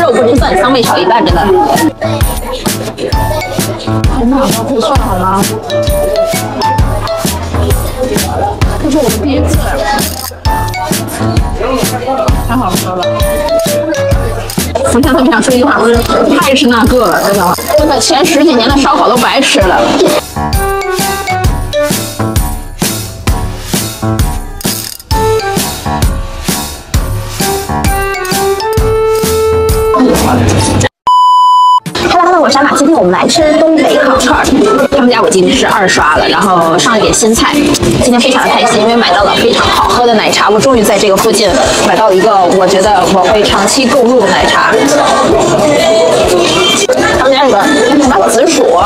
肉不充分，香味少一半，真的。天哪，可以算好吗？这是我的第一次，太好吃了。我现在特别想说一句话，太是那个了，真的。我的，前十几年的烧烤都白吃了。Hello，我是小马，今天我们来吃东北烤串儿。他们家我今天是二刷了，然后上了点新菜。今天非常的开心，因为买到了非常好喝的奶茶。我终于在这个附近买到了一个我觉得我会长期购入的奶茶。他们家有个什么紫薯，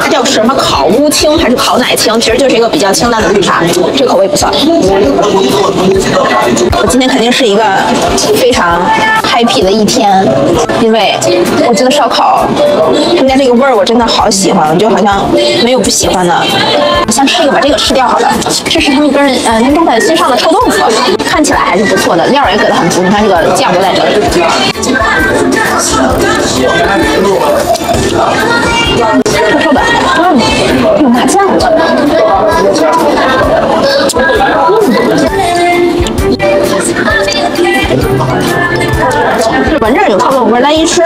它叫什么烤乌青还是烤奶青？其实就是一个比较清淡的绿茶，这口味不错。我今天肯定是一个非常 happy 的一天，因为我觉得烧烤他们家这个味儿我真的好喜欢，就好像没有不喜欢的。先吃一个，把这个吃掉好了。这是他们跟呃他们家的新上的臭豆腐，看起来还是不错的，料也给的很足。你看这个酱都在这里。一吃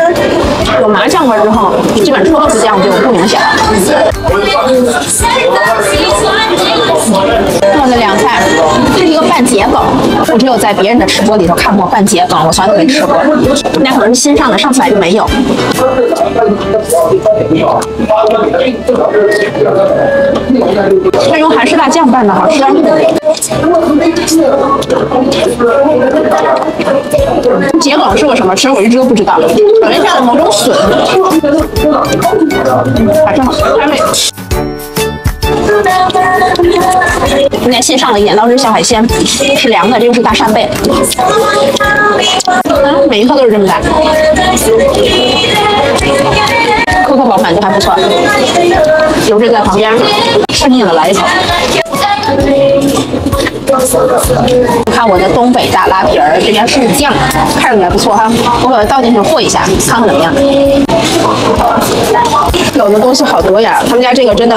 有麻酱味之后，基本上臭豆腐酱就不明显了。这，是一个半桔梗，我只有在别人的吃播里头看过半桔梗，我从来都没吃过。那可能是新上的，上次来就没有。是用韩式辣酱拌的，好吃。桔梗是个什么？其实我一直都不知道，感觉像某种笋。啊，真好，开今天新上了一点捞汁小海鲜，是凉的，这个是大扇贝。嗯，每一颗都是这么大，颗颗饱满，就还不错。有这在旁边，吃腻了来一口。看我的东北大拉皮儿，这边是酱，看着还不错哈。我把它倒进去和一下，看看怎么样。有的东西好多呀，他们家这个真的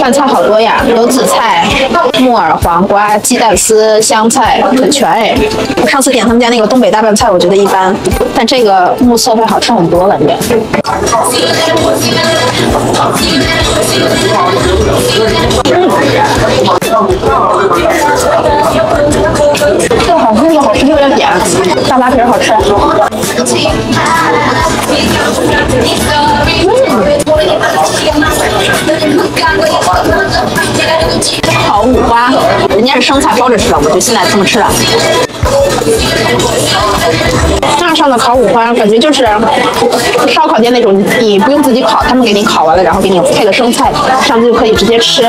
饭菜好多呀，有紫菜、木耳、黄瓜、鸡蛋丝、香菜，很全哎。我上次点他们家那个东北大拌菜，我觉得一般，但这个目测会好吃很多了，应该。这个好吃，这个好吃，这个要点。大拉皮好吃。烤五花，人家是生菜包着吃的，我就现在这么吃的。上的烤五花，感觉就是烧烤店那种，你不用自己烤，他们给你烤完了，然后给你配了生菜，上去就可以直接吃。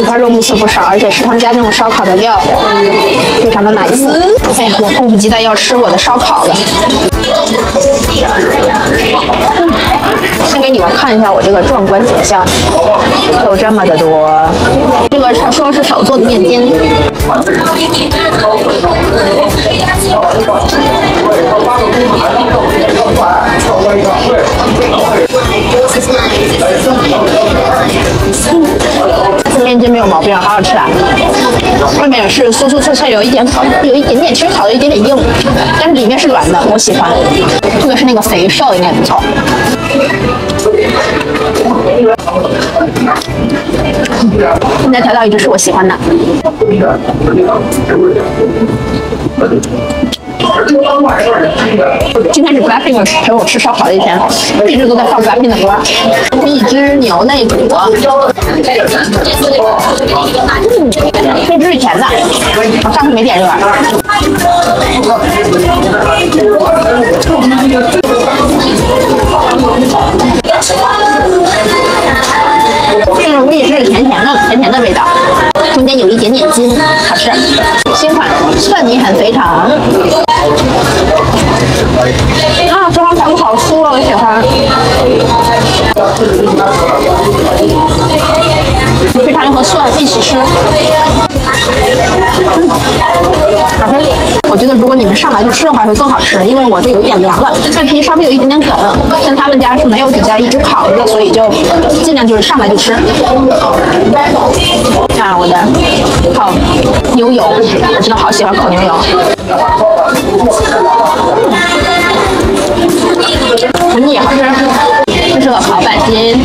五花肉目测不少，而且是他们家那种烧烤的料，非常的 nice。哎，我迫不及待要吃我的烧烤了。先给你们看一下我这个壮观景象，有这么的多。这个他说是手做的面筋。面筋没有毛病，好好吃啊！外面是酥酥脆脆，有一点烤，有一点点，其实烤的有一点点硬，但是里面是软的，我喜欢。这个是那个肥瘦，应该不错。现在调料一直是我喜欢的。今天是 BLACKPINK 陪我吃烧烤的一天，一直都在放 BLACKPINK 的歌。一只牛内骨，嗯，这只是甜的，我上次没点这个。这个是甜甜的，甜甜的味道，中间有一点点筋，好吃。新款蒜泥很肥肠，啊，这方全部好酥啊，我喜欢。和蒜一起吃。巧克力我觉得如果你们上来就吃的话会更好吃，因为我这有一点凉了，外皮稍微有一点点梗。像他们家是没有底下一直烤着，所以就尽量就是上来就吃。看我的烤牛油，我真的好喜欢烤牛油。很也好吃，这是个烤板筋。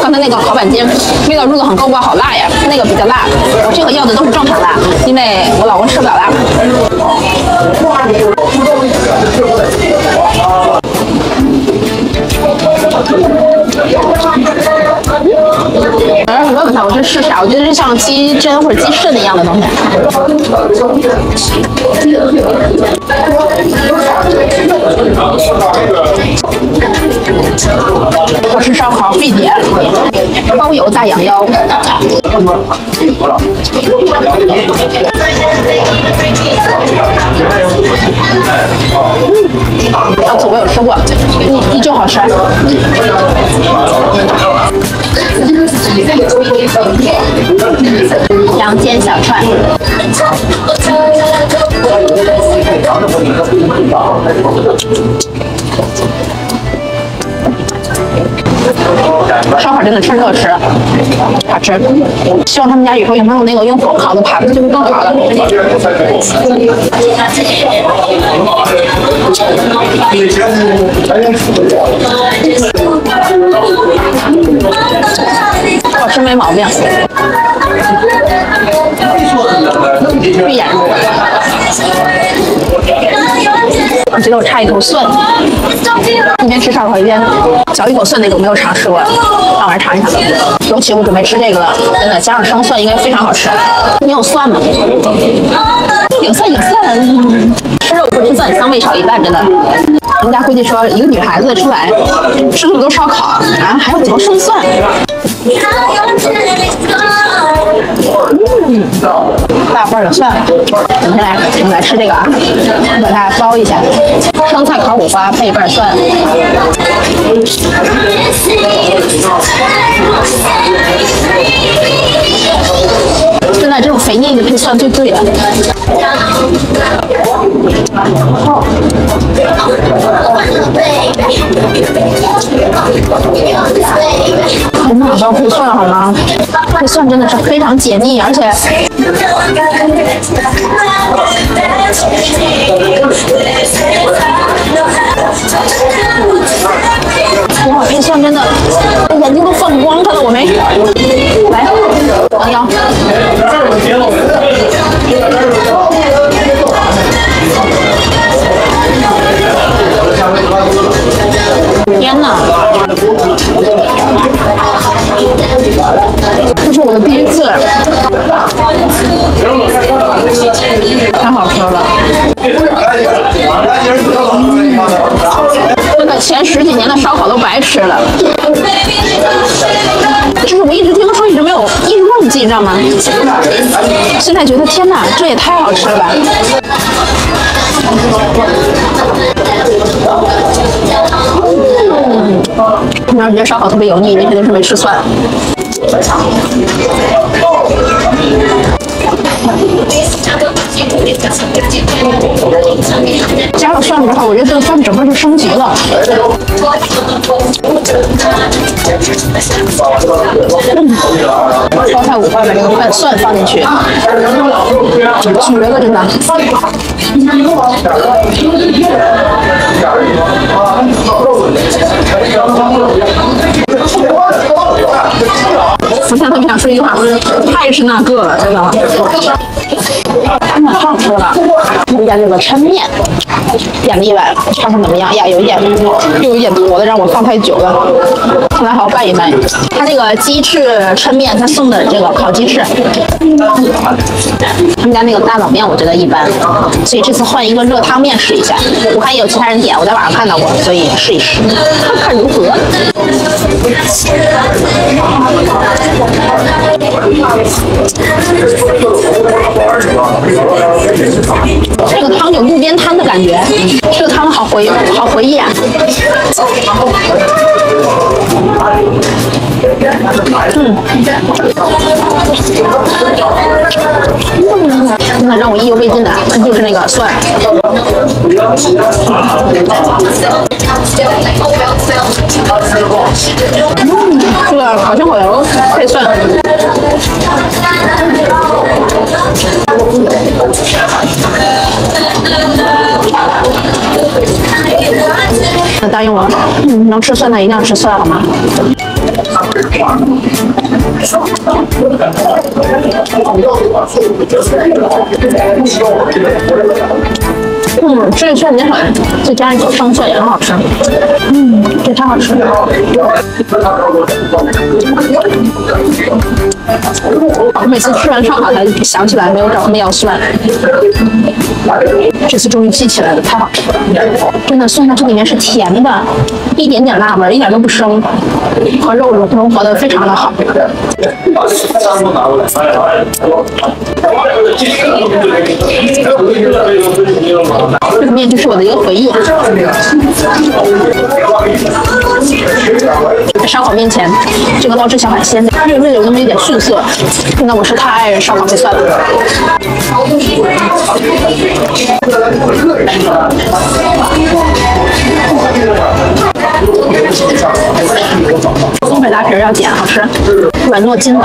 刚才那个烤板筋味道入的很高哇，好辣呀！那个比较辣，我这个要的都是正常辣，因为我老公吃不了辣。我问一下，我这是啥？我觉得是像鸡胗或者鸡肾一样的东西。我吃烧烤必点包邮大羊腰。上次我有吃过，依依旧好吃。羊肩小串。烧烤真的趁热吃，好吃。希望他们家以后有没有那个用火烤的盘子就会更好了。好吃没毛病。闭眼入。我觉得我差一口蒜，一边吃烧烤一边嚼一口蒜，那个没有尝试过，让我来尝一尝。尤其我准备吃这个了，真的加上生蒜应该非常好吃。你有蒜吗？有蒜有蒜，吃肉不吃蒜，香味少一半，真的。人家估计说一个女孩子出来吃这么多烧烤啊，还要嚼生蒜。嗯，大瓣的蒜，我们先来，我们来吃这个啊，我把它包一下，生菜烤五花配一瓣蒜。现在这种肥腻的配蒜最对了。很好的配蒜好吗？配蒜真的是非常解腻，而且哇，配蒜真的眼睛都放光，看到我没？来，王瑶。一直忘记，你知道吗？现在觉得天哪，这也太好吃了吧！嗯，你要觉得烧烤特别油腻，你肯定是没吃蒜。加了蒜的话，我觉得这个饭整个就升级了。烧菜五花把这个蒜放进去，绝了，真的。我现在特别想说一句话，太是那个了，真的。真的上车了，我们家这个抻面点了一碗，尝尝怎么样？呀，有一点，又有一点多的，让我放太久了。看来还要拌一拌。他这个鸡翅抻面，他送的这个烤鸡翅，他们家那个大冷面我觉得一般，所以这次换一个热汤面试一下。我看也有其他人点，我在网上看到过，所以试一试，看看如何。感觉，这个汤好回好回忆啊！嗯，真的让我意犹未尽的就是那个蒜。嗯，这个烤箱火油配蒜。答应我，能吃蒜的一定要吃蒜，好吗？这个蒜也很，再加一口生蒜也很好吃。嗯，这太好吃了。我每次吃完烧烤才想起来没有找他们要蒜，这次终于记起来了，太好吃了！真的蒜在这里面是甜的，一点点辣味，一点都不生，和肉融融合的非常的好。这个面就是我的一个回忆。在烧烤面前，这个刀汁小海鲜，它这个味有那么一点逊色。真的，我是太爱烧烤配蒜了。东北大皮要剪，好吃，软糯筋的。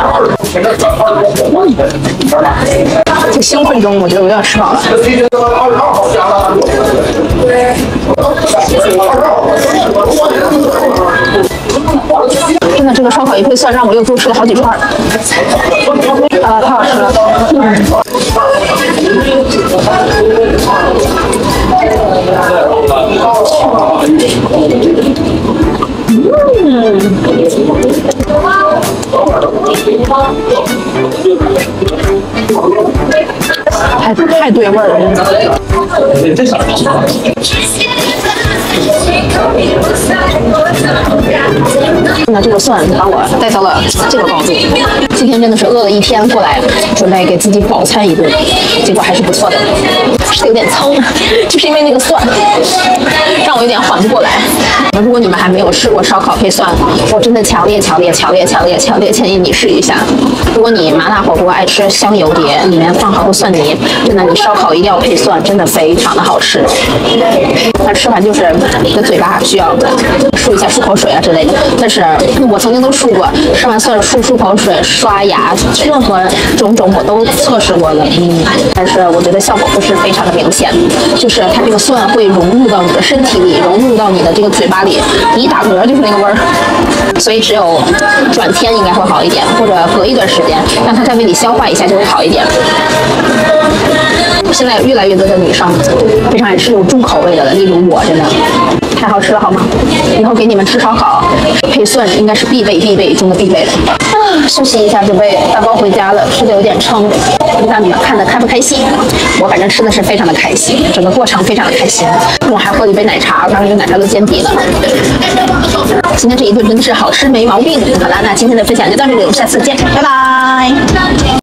在兴奋中，我觉得我要吃饱了。真的，这个烧烤一配蒜，让我又多吃了好几串。啊，太好吃了！太太对味儿了。那这个蒜把我带到了这个高度。今天真的是饿了一天过来，准备给自己饱餐一顿，结果还是不错的，是有点撑，就是因为那个蒜让我有点缓不过来。如果你们还没有试过烧烤配蒜，我真的强烈强烈强烈强烈强烈建议你试一下。如果你麻辣火锅爱吃香油碟，里面放好多蒜泥，真的你烧烤一定要配蒜，真的非常的好吃。那吃完就是你的嘴巴需要漱一下漱口水啊之类的，但是我曾经都漱过，吃完蒜漱漱口水、刷牙，任何种种我都测试过了，嗯，但是我觉得效果不是非常的明显，就是它这个蒜会融入到你的身体里，融入到你的这个嘴巴里，你一打嗝就是那个味儿，所以只有转天应该会好一点，或者隔一段时间让它在胃里消化一下就会好一点。现在越来越多的女生非常爱吃有重口味的了，例如我，真的太好吃了，好吗？以后给你们吃烧烤配蒜应该是必备必备中的必备了。休息一下，准备打包回家了，吃的有点撑，不知道你们看的开不开心？我反正吃的是非常的开心，整个过程非常的开心。我还喝了一杯奶茶，刚刚这奶茶都见底了。今天这一顿真的是好吃没毛病。好啦，那今天的分享就到这里，我们下次见，拜拜。